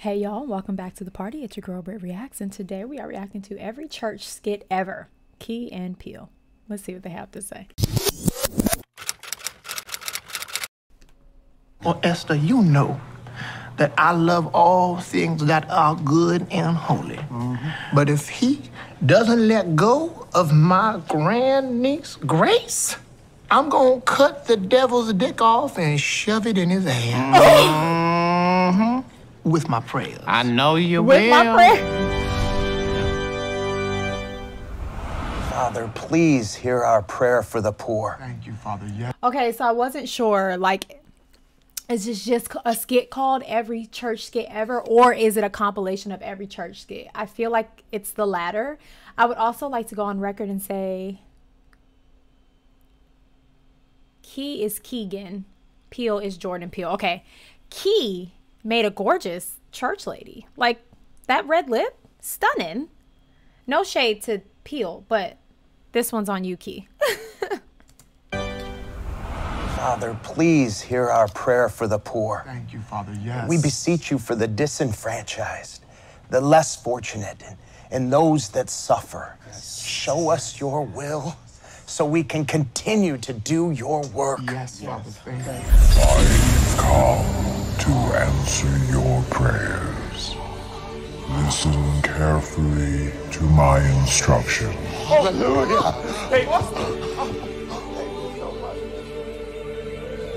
Hey y'all, welcome back to the party. It's your girl Britt Reacts, and today we are reacting to every church skit ever. Key and Peele. Let's see what they have to say. Well, Esther, you know that I love all things that are good and holy. Mm-hmm. But if he doesn't let go of my grandniece, Grace, I'm gonna cut the devil's dick off and shove it in his ass. With my prayers. I know you With will. my prayer. Father, please hear our prayer for the poor. Thank you, Father. Yes. Okay, so I wasn't sure, like, is this just a skit called Every Church Skit Ever, or is it a compilation of every church skit? I feel like it's the latter. I would also like to go on record and say Key is Keegan, Peele is Jordan Peele. Okay, Key made a gorgeous church lady. Like, that red lip, stunning. No shade to Peele, but this one's on you, Key. Father, please hear our prayer for the poor. Thank you, Father. Yes. We beseech you for the disenfranchised, the less fortunate, and, and those that suffer. Show us your will so we can continue to do your work. Yes, Father. Thank you. I've come to answer your prayers. Listen carefully to my instructions. Hallelujah!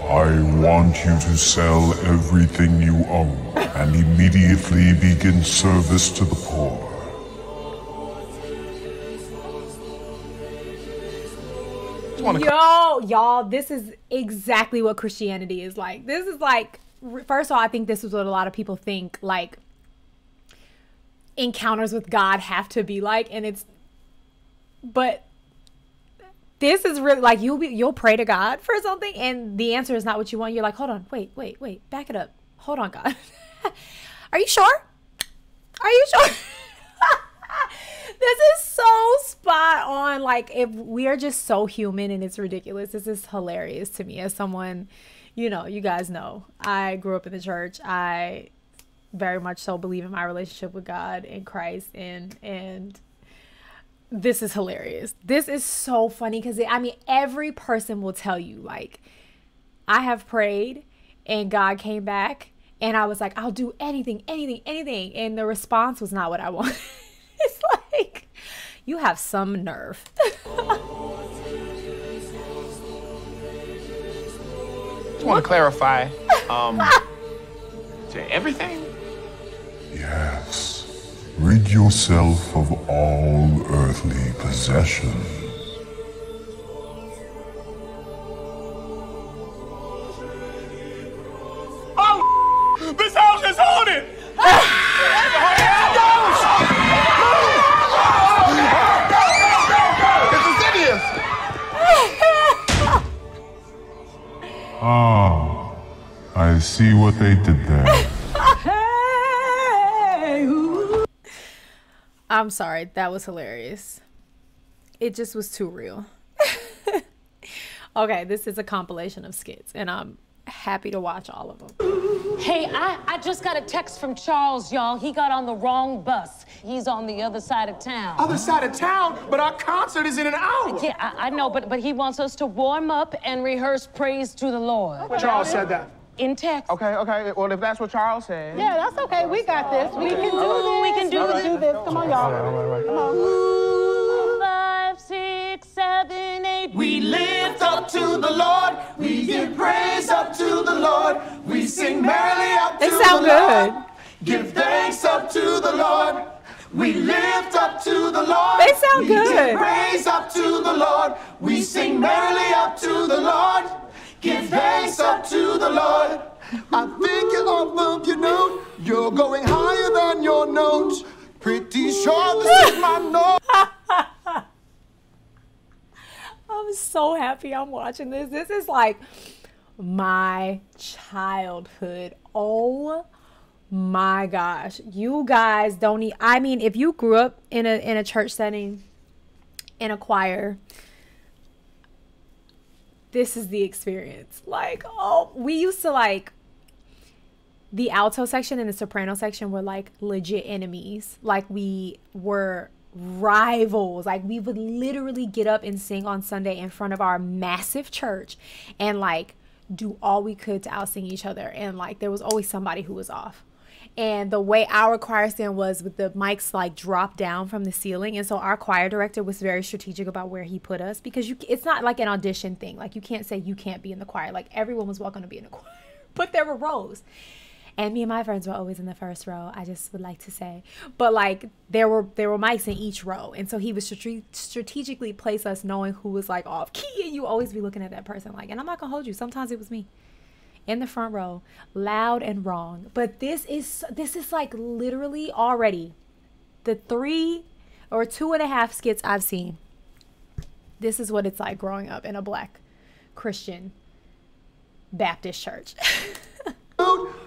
I want you to sell everything you own and immediately begin service to the poor. Yo, y'all, this is exactly what Christianity is like. This is like, first of all, I think this is what a lot of people think like encounters with God have to be like, and it's, but this is really like you'll be you'll pray to God for something, and the answer is not what you want. You're like, hold on, wait, wait, wait, back it up. Hold on, God. Are you sure? Are you sure? this is so spot on. Like, if we are just so human and it's ridiculous, this is hilarious to me as someone, you know, you guys know, I grew up in the church. I very much so believe in my relationship with God and Christ, and and this is hilarious. This is so funny because I mean, every person will tell you like, I have prayed and God came back and I was like, I'll do anything, anything, anything. And the response was not what I wanted. it's like, you have some nerve. Oh. I just want to clarify. Um, to everything? Yes. Rid yourself of all earthly possessions. See what they did there. I'm sorry, that was hilarious. It just was too real. okay, this is a compilation of skits, and I'm happy to watch all of them. Hey, I, I just got a text from Charles, y'all. He got on the wrong bus. He's on the other side of town. Other side of town, but our concert is in an hour. Yeah, I, I know, but but he wants us to warm up and rehearse praise to the Lord. Charles said that. In text. Okay, okay. Well, if that's what Charles said. Yeah, that's okay. We got this. We can do oh, this. We can do this. do this. Come on, y'all. Come on. Five, six, seven, eight. We lift up to the Lord. We give praise up to the Lord. We sing merrily up to sound the Lord. good. Give thanks up to the Lord. We lift up to the Lord. They sound we good. Give praise up to the Lord. We sing merrily up to the Lord. Give thanks up to the Lord. I think you're off of your note. You're going higher than your note. Pretty sure this is my note. I'm so happy I'm watching this. This is like my childhood. Oh my gosh. You guys don't need I mean, if you grew up in a in a church setting, in a choir, this is the experience. Like, oh, we used to like the alto section and the soprano section were like legit enemies. Like we were rivals. Like we would literally get up and sing on Sunday in front of our massive church and like do all we could to outsing each other. And like there was always somebody who was off. And the way our choir stand was with the mics like dropped down from the ceiling. And so our choir director was very strategic about where he put us because you it's not like an audition thing. Like you can't say you can't be in the choir. Like everyone was welcome to be in the choir. But there were rows and me and my friends were always in the first row i just would like to say but like there were there were mics in each row and so he would strate- strategically place us knowing who was like off key and you always be looking at that person like and i'm not gonna hold you sometimes it was me in the front row loud and wrong but this is this is like literally already the three or two and a half skits i've seen this is what it's like growing up in a black christian baptist church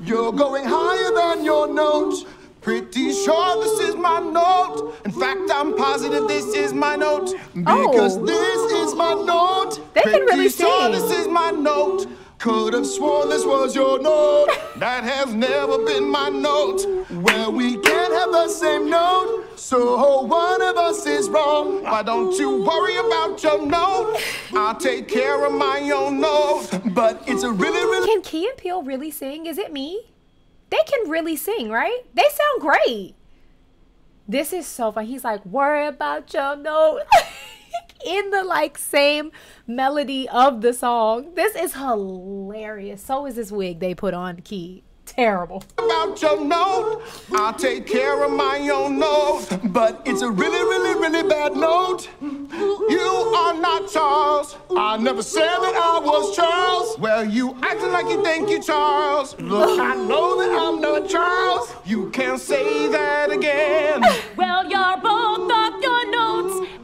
You're going higher than your note. Pretty sure this is my note. In fact, I'm positive this is my note. Oh. Because Oh. this is my note. They can Pretty really sure sing. this is my note. Could have sworn this was your note. That has never been my note. Well, we can't have the same note. So one of us is wrong. Why don't you worry about your note? I'll take care of my own note. But it's a really, really Can Key and Peele really sing? Is it me? They can really sing, right? They sound great. This is so fun. He's like, worry about your note. In the like same melody of the song. This is hilarious. So is this wig they put on Key. Terrible. about your note. I'll take care of my own note. But it's a really, really, really bad note. You are not Charles. I never said that I was Charles. Well, you acting like you think you Charles. Look, I know that I'm not Charles. You can't say that again. Well, you're both off your notes,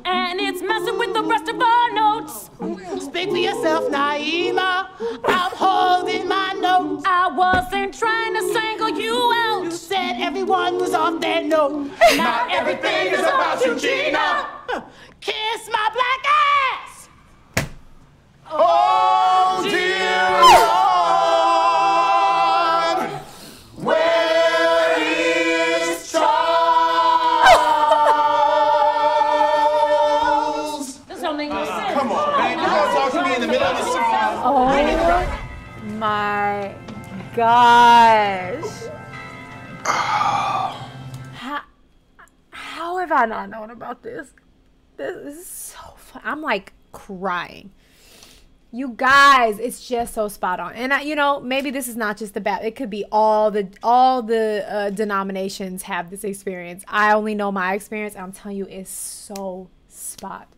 and it's messing with the rest of our notes. Speak for yourself, Naima. I'm holding my notes. I wasn't trying to single you out. You said everyone was off their note. Not everything is about you, Gina. Kiss my black ass. This? This is so fun. I'm like crying. You guys, it's just so spot on. And I, you know, maybe this is not just the. It could be all the all the uh, denominations have this experience. I only know my experience. I'm telling you, it's so spot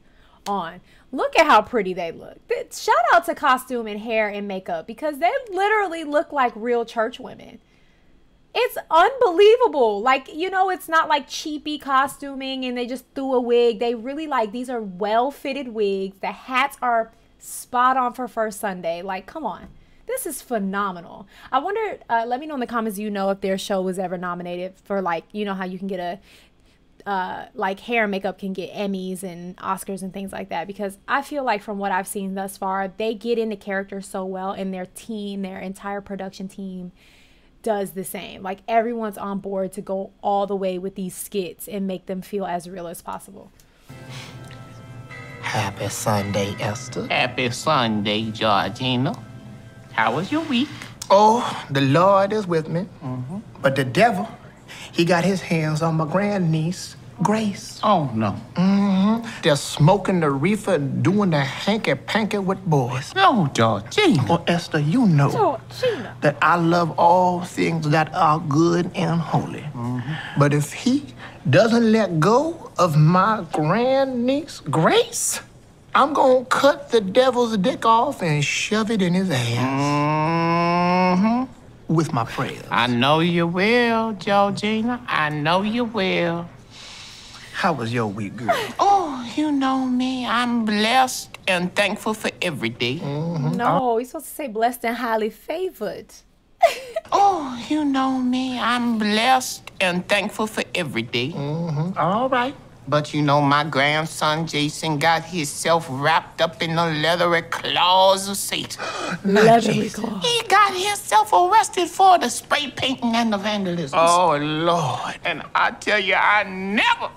on. Look at how pretty they look. Shout out to costume and hair and makeup because they literally look like real church women. It's unbelievable. Like, you know, it's not like cheapy costuming and they just threw a wig. They really like these are well fitted wigs. The hats are spot on for first Sunday. Like, come on. This is phenomenal. I wonder, uh, let me know in the comments, you know, if their show was ever nominated for like, you know, how you can get a uh, like hair and makeup can get Emmys and Oscars and things like that because I feel like from what I've seen thus far, they get into character so well and their team, their entire production team does the same. Like everyone's on board to go all the way with these skits and make them feel as real as possible. Happy Sunday, Esther. Happy Sunday, Georgina. How was your week? Oh, the Lord is with me. Mm-hmm. But the devil, he got his hands on my grandniece, Grace. Oh, no. Mm-hmm. They're smoking the reefer, and doing the hanky panky with boys. No, Georgina. Well, Esther, you know Gina. that I love all things that are good and holy. But if he doesn't let go of my grandniece, Grace, I'm gonna cut the devil's dick off and shove it in his ass Mm-hmm. with my prayers. I know you will, Georgina. I know you will. How was your week, girl? Oh, you know me. I'm blessed and thankful for every day. Mm-hmm. No, you're supposed to say blessed and highly favored. Oh, you know me. I'm blessed and thankful for every day. Mm-hmm. All right. But you know, my grandson Jason got himself wrapped up in the leathery claws of Satan. Leathery claw. He got himself arrested for the spray painting and the vandalism. Oh, Lord. And I tell you, I never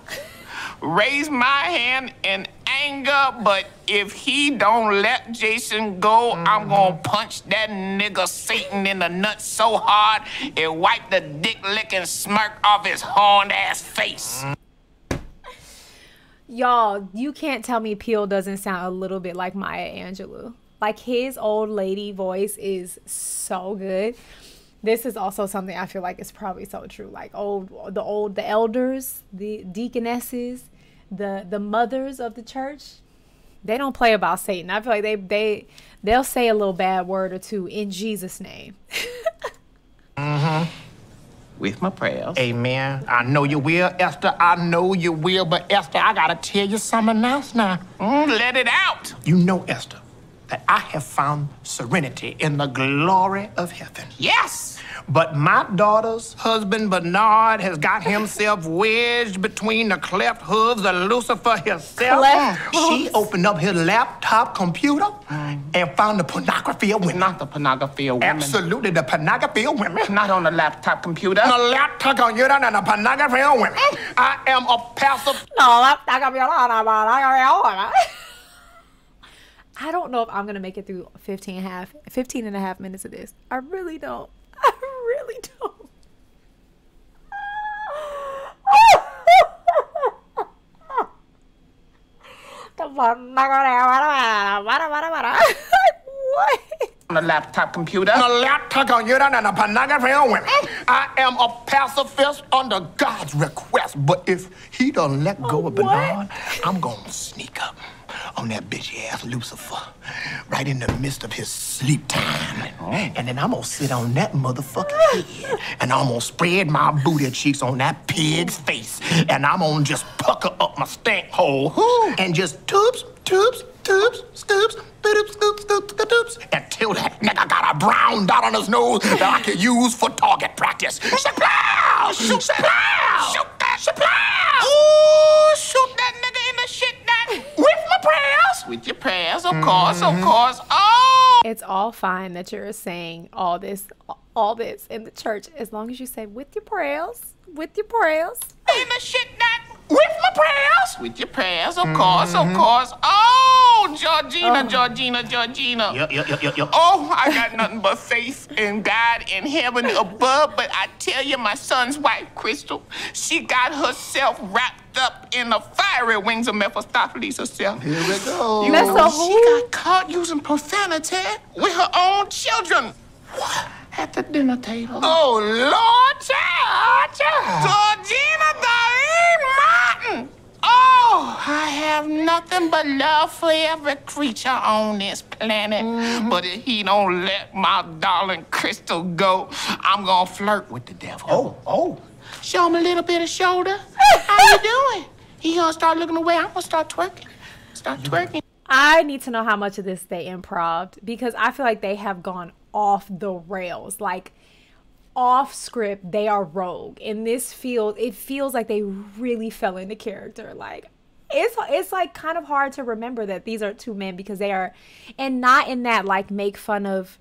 raise my hand in anger, but if he don't let Jason go, I'm mm-hmm. gonna punch that nigga Satan in the nuts so hard it wipe the dick licking smirk off his horned ass face. Mm. Y'all, you can't tell me Peele doesn't sound a little bit like Maya Angelou. Like his old lady voice is so good. This is also something I feel like is probably so true. Like old the old the elders, the deaconesses, the the mothers of the church, they don't play about Satan. I feel like they they they'll say a little bad word or two in Jesus' name. Mm-hmm. With my prayers. Amen. I know you will, Esther. I know you will, but Esther, I gotta tell you something else now. Mm, let it out. You know, Esther, that I have found serenity in the glory of heaven. Yes. But my daughter's husband, Bernard, has got himself wedged between the cleft hooves of Lucifer himself. Cleft She opened up his laptop computer mm. and found the pornography of women. Not the pornography of women. Absolutely, the pornography of women. Not on the laptop computer. The laptop computer and the pornography of women. Eh. I am a passive. I don't know if I'm gonna make it through 15 and a half 15 and a half minutes of this. I really don't. I really don't. what? On a laptop computer. On a laptop computer and the pornography of women. I am a pacifist under God's request. But if he don't let go of? Bernard, I'm gonna sneak up on that bitchy ass Lucifer right in the midst of his sleep time. Oh. And then I'm gonna sit on that motherfucking head and I'm gonna spread my booty cheeks on that pig's face. And I'm gonna just pucker up my stank hole and just tubes, tubes, tubes, scoops, scoops, scoops, scoops, scoops, until that nigga got a brown dot on his nose that I can use for target practice. Shaplow! Shoot that! Shoot prayers! With your prayers, of mm-hmm. course, of course. Oh! It's all fine that you're saying all this all this in the church as long as you say with your prayers, with your prayers. In the shit that. With my prayers. With your prayers, of course, of mm-hmm. course. Oh, Georgina, oh. Georgina, Georgina. Yep, yep, yep, yep, yep. Oh, I got nothing but faith in God in heaven above. But I tell you, my son's wife, Crystal, she got herself wrapped up in the fiery wings of Mephistopheles herself. Here we go. You That's know, a she who? got caught using profanity with her own children. What? At the dinner table. Oh, Lord, child, child. Georgina Darlene Martin. Oh, I have nothing but love for every creature on this planet. Mm-hmm. But if he don't let my darling Crystal go, I'm gonna flirt with the devil. Oh, oh. Show him a little bit of shoulder. How you doing? He gonna start looking away. I'm gonna start twerking. Start twerking. I need to know how much of this they improved because I feel like they have gone off the rails. Like off script, they are rogue. In this field, it feels like they really fell into character. Like it's it's like kind of hard to remember that these are two men because they are and not in that like make fun of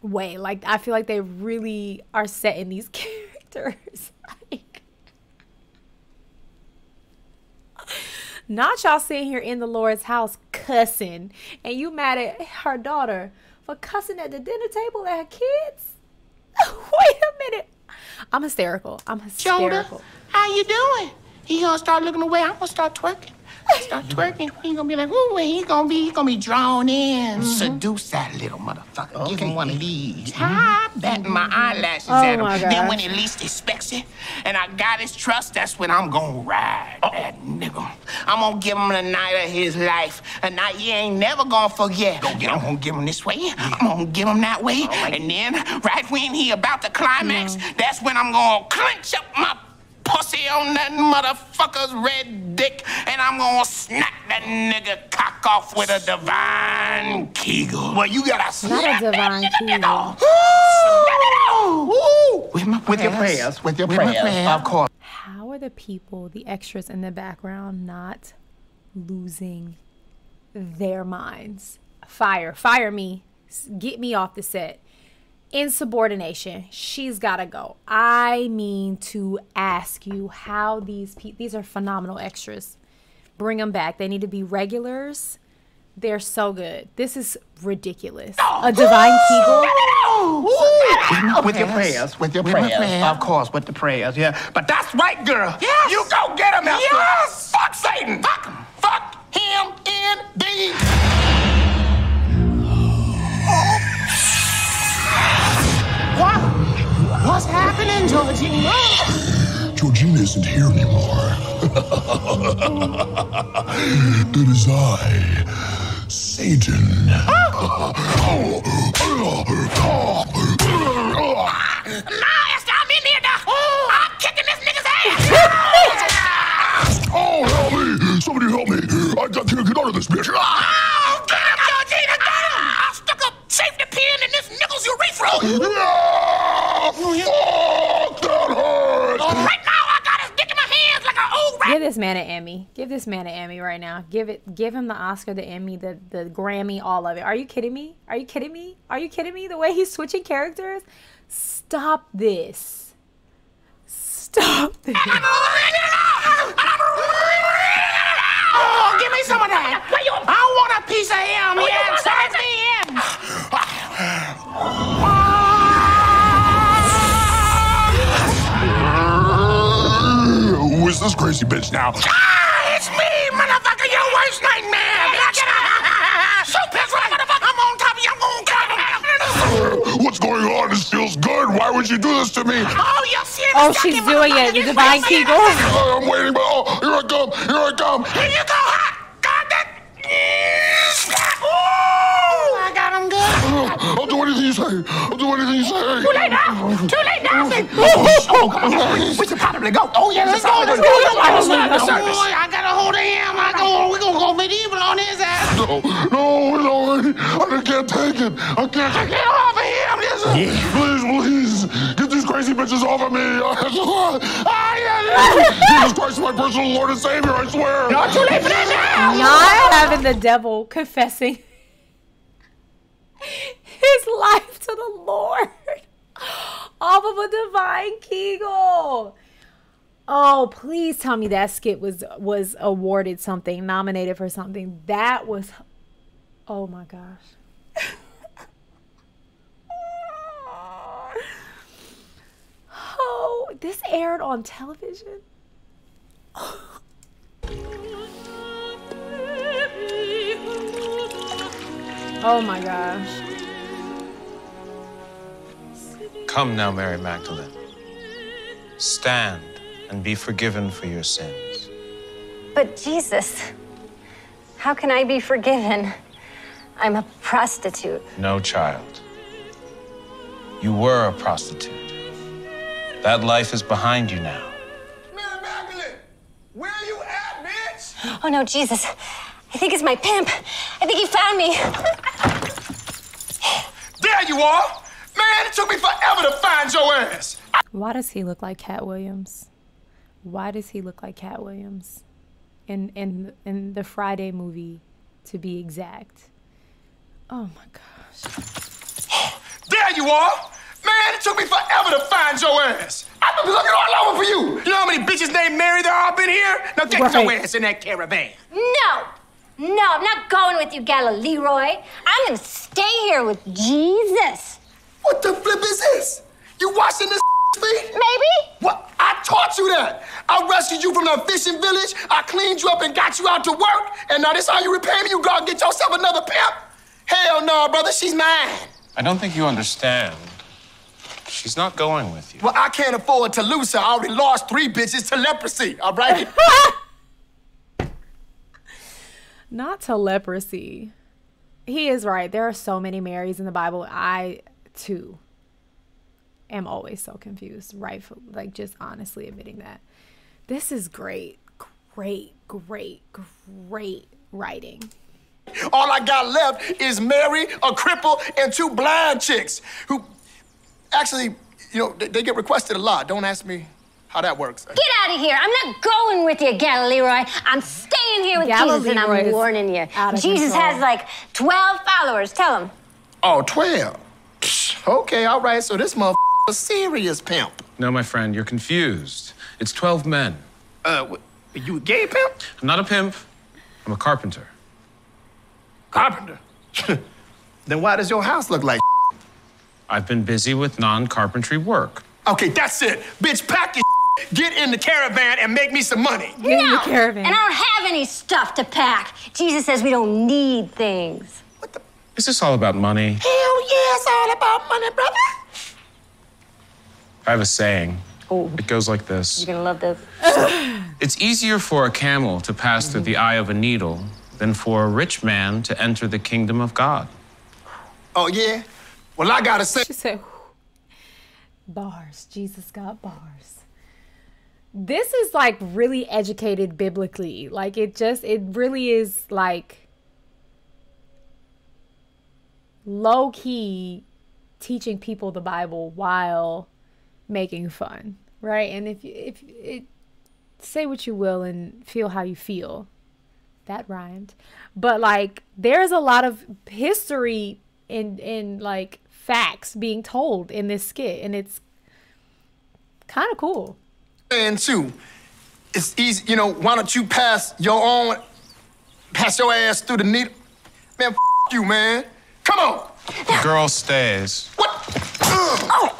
way. Like I feel like they really are set in these characters. like Not y'all sitting here in the Lord's house cussing, and you mad at her daughter for cussing at the dinner table at her kids. Wait a minute. I'm hysterical. I'm Shoulder. hysterical. How you doing? He gonna start looking away. I'm gonna start twerking. Start twerking. He gonna be like, ooh, he gonna be, he gonna be drawn in. Seduce that little motherfucker. Give him one of these. Hi, batting my mm-hmm. eyelashes Oh at him. my Then when he least expects it, and I got his trust, that's when I'm gonna ride that nigga. I'm gonna give him the night of his life, a night he ain't never gonna forget. I'm gonna give him this way. I'm gonna give him that way, and then right when he about to climax, that's when I'm gonna clench up my pussy on that motherfucker's red dick, and I'm gonna snap that nigga cock off with a divine kegel. Well, you gotta snap Not a divine that key. nigga. Ooh. Ooh. With my With your prayers, with your With prayers, prayers. of course. How are the people, the extras in the background, not losing their minds? Fire, fire me, get me off the set. Insubordination, she's gotta go. I mean to ask you how these people, these are phenomenal extras. Bring them back. They need to be regulars. They're so good. This is ridiculous. A divine Kegel. With your prayers, with your prayers. Of course, with the prayers, yeah. But that's right, girl. Yes. You go get him, Esther. Yes. Fuck Satan. Fuck him. Fuck him indeed. What's happening, Georgina? Georgina isn't here anymore. it is I, Satan. Esther, I'm in here now. I'm kicking this nigga's ass. Oh, help me! Somebody help me! I, I can't get out of this bitch! Ah! This man an Emmy. Give this man an Emmy right now. Give it. Give him the Oscar, the Emmy, the the Grammy, all of it. Are you kidding me? Are you kidding me? Are you kidding me? The way he's switching characters. Stop this. Stop this. Oh, give me some of that. I want a piece of Who is crazy bitch now? Ah, it's me, motherfucker. Your worst nightmare. So pissed off, motherfucker. I'm on top of you. I'm gonna get him. What's going on? This feels good. Why would you do this to me? Oh, you see him? Oh, she's doing it. The divine Kegel. I'm waiting, but oh, here I come! Here I come! Here you go, hot. Got that. Ooh, I got him good. I'll do anything you say. I'll do anything you say. Too late now. Too Oh, come on. We should probably go. Oh, yeah, let's go. Let's go. Let's go. Let's go. Boy, I got a hold of him. I go, we're gonna go medieval on his ass. No, no, no, I can't take it. I can't. Get off of him. Yes, sir. Please, please, get these crazy bitches off of me. Yeah. Jesus Christ, my personal Lord and Savior, I swear. Not too late for that now. Not having the devil confessing his life to the Lord off of a divine Kegel. Oh, please tell me that skit was was awarded something, nominated for something. That was oh my gosh. Oh, this aired on television. Oh my gosh. Come now, Mary Magdalene. Stand and be forgiven for your sins. But Jesus, how can I be forgiven? I'm a prostitute. No, child. You were a prostitute. That life is behind you now. Mary Magdalene, where are you at, bitch? Oh no, Jesus. I think it's my pimp. I think he found me. There you are. Man, it took me forever to find your ass. Why does he look like Katt Williams? Why does he look like Katt Williams? In in in the Friday movie, to be exact. Oh my gosh. There you are. Man, it took me forever to find your ass. I've been looking all over for you. You know how many bitches named Mary there are up in here? Now get your ass in that caravan. No! No, I'm not going with you, Galileroy. I'm gonna stay here with Jesus. What the flip is this? You washing this feet? Maybe? What? I taught you that. I rescued you from the fishing village. I cleaned you up and got you out to work. And now this how you repay me? You go and get yourself another pimp? Hell no, brother. She's mine. I don't think you understand. She's not going with you. Well, I can't afford to lose her. I already lost three bitches to leprosy, all right? Not to leprosy. He is right. There are so many Marys in the Bible. I too am always so confused. Right, like just honestly admitting that. This is great, great, great, great writing. All I got left is Mary, a cripple, and two blind chicks who actually, you know, they, they get requested a lot. Don't ask me how that works. Get out of here. I'm not going with you, Galileroy. I'm staying here with Jesus, and I'm warning you. Jesus control. has like 12 followers. Tell him. Oh, 12. Psh, Okay, all right, so this motherfucker a serious pimp. No, my friend, you're confused. It's 12 men. Uh, wh- you a gay pimp? I'm not a pimp, I'm a carpenter. Carpenter? then why does your house look like I've been busy with non carpentry work. Okay, that's it. Bitch, pack your get in the caravan and make me some money. Get in the caravan. And I don't have any stuff to pack. Jesus says we don't need things. Is this all about money? Hell yeah, it's all about money, brother. I have a saying. It goes like this You're gonna love this. It's easier for a camel to pass through the mm-hmm. eye of a needle than for a rich man to enter the kingdom of God. Oh yeah? Well, I gotta say, She said, bars. Jesus got bars. This is like really educated biblically. Like it just, it really is like low key teaching people the Bible while making fun, right? And if if it, say what you will and feel how you feel, that rhymed. But like, there's a lot of history in in like facts being told in this skit, and it's kind of cool. and two, it's easy. You know, why don't you pass your own, pass your ass through the needle? Man, you, man. Come on. The girl stays. What? Oh.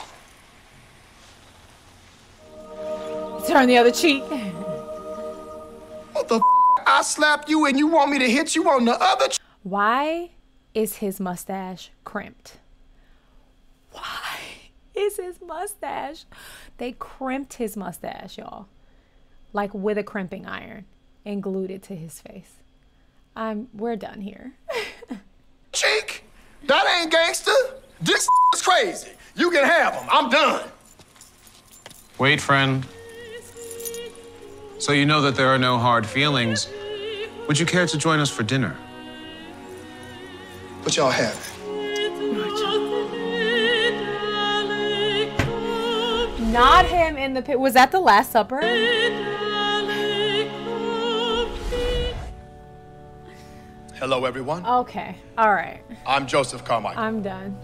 Turn the other cheek. What the? F- I slap you and you want me to hit you on the other? Ch- Why is his mustache crimped? Why is his mustache? They crimped his mustache, y'all, like with a crimping iron, and glued it to his face. I'm. We're done here. Cheek. That ain't gangster. This is crazy. You can have them. I'm done. Wait, friend. So you know that there are no hard feelings. Would you care to join us for dinner? What y'all have? Not him in the pit. Was that the Last Supper? Hello, everyone. Okay. All right. I'm Joseph Carmichael. I'm done.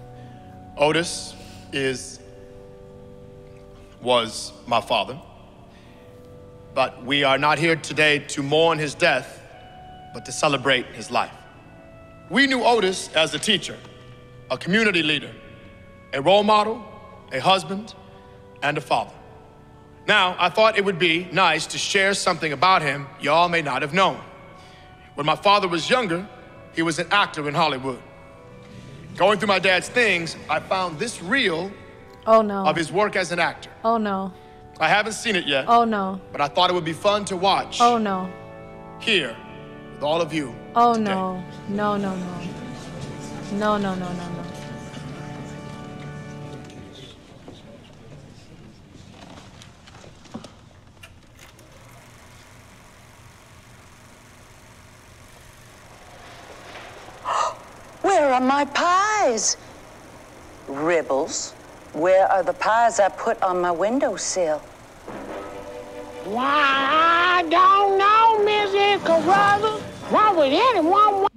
Otis is was my father. But we are not here today to mourn his death, but to celebrate his life. We knew Otis as a teacher, a community leader, a role model, a husband, and a father. Now, I thought it would be nice to share something about him y'all may not have known. When my father was younger, he was an actor in Hollywood. Going through my dad's things, I found this reel Oh no. of his work as an actor. Oh no. I haven't seen it yet, Oh no. but I thought it would be fun to watch Oh no. here with all of you. Oh no. No no no. No no no no no. Where are my pies? Ribbles, where are the pies I put on my windowsill? Why, I don't know, Mrs. Carruthers. Why would anyone want...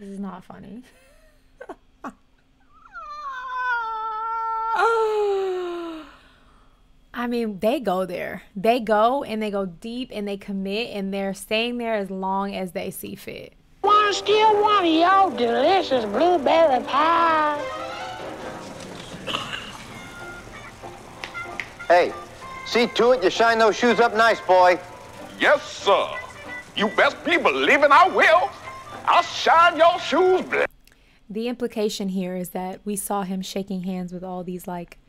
This is not funny. I mean, they go there. They go and they go deep and they commit and they're staying there as long as they see fit. Want to steal one of your delicious blueberry pies? Hey, see to it you shine those shoes up nice, boy. Yes, sir. You best be believing I will. I'll shine your shoes black. The implication here is that we saw him shaking hands with all these like f-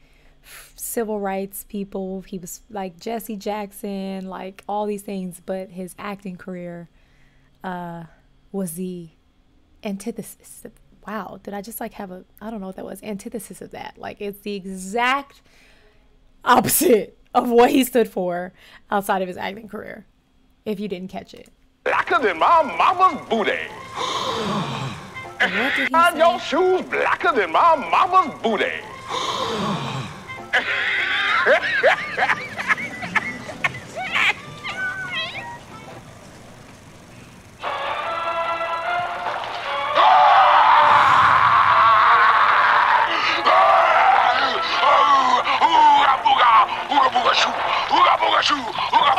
civil rights people. He was like Jesse Jackson, like all these things, but his acting career uh, was the antithesis. Of, wow, did I just like have a I don't know what that was antithesis of that? Like it's the exact opposite of what he stood for outside of his acting career. If you didn't catch it. Blacker than my mama's booty. and your shoes blacker than my mama's booty.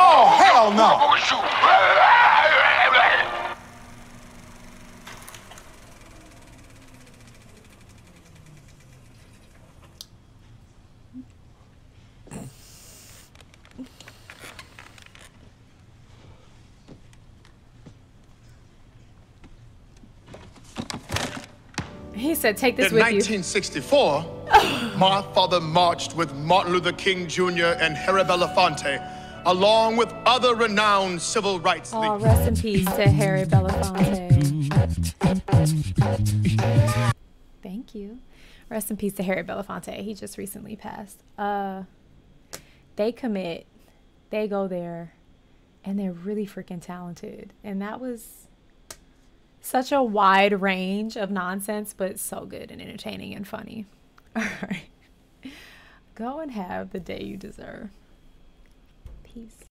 Oh, hell no. He said, "Take this In with you." 1964, my father marched with Martin Luther King Jr. and Harry Belafonte, along with other renowned civil rights Oh, leaders. rest in peace to Harry Belafonte. Thank you. Rest in peace to Harry Belafonte. He just recently passed. Uh, they commit, they go there, and they're really freaking talented. And that was such a wide range of nonsense, but so good and entertaining and funny. All right. Go and have the day you deserve. Peace.